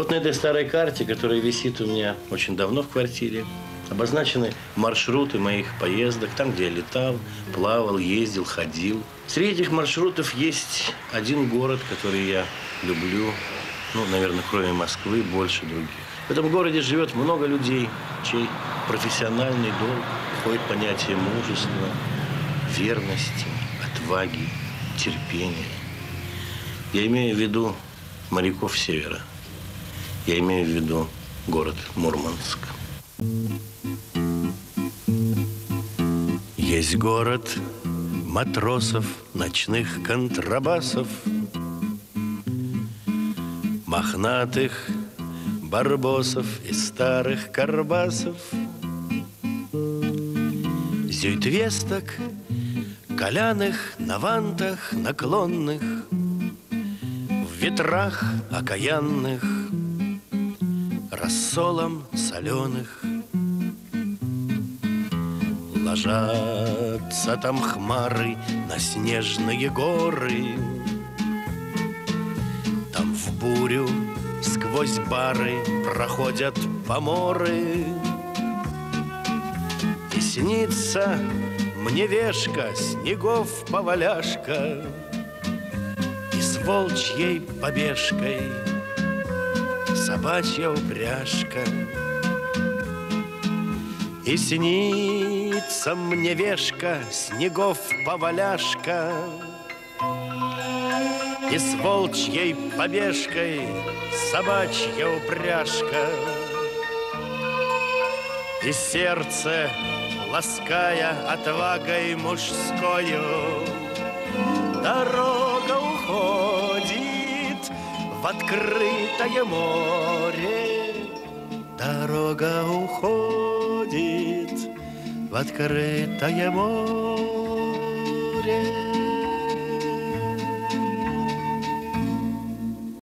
Вот на этой старой карте, которая висит у меня очень давно в квартире, обозначены маршруты моих поездок, там, где я летал, плавал, ездил, ходил. Среди этих маршрутов есть один город, который я люблю, ну, наверное, кроме Москвы, больше других. В этом городе живет много людей, чей профессиональный долг входит понятие мужества, верности, отваги, терпения. Я имею в виду моряков Севера. Я имею в виду город Мурманск. Есть город матросов, ночных контрабасов, Мохнатых барбосов и старых карбасов, Зюйтвесток, коляных на вантах наклонных, В ветрах окаянных, рассолом соленых. Ложатся там хмары на снежные горы, Там в бурю сквозь бары проходят поморы. И снится мне вешка, снегов поваляшка, И с волчьей побежкой собачья упряжка. И снится мне вешка, снегов поваляшка, И с волчьей побежкой собачья упряжка. И сердце, лаская отвагой мужскою, Дорога уходит в открытое море. Дорога уходит в открытое море.